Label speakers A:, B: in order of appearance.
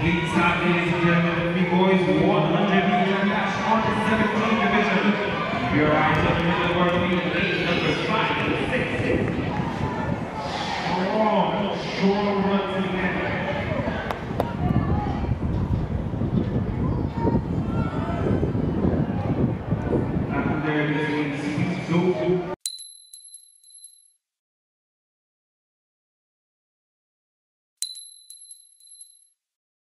A: Please stop, ladies and gentlemen, the three boys, 100 meter dash on the 17 division. Your eyes on the middle of our field, number numbers five and six. Strong, strong run together. After there, between six, two,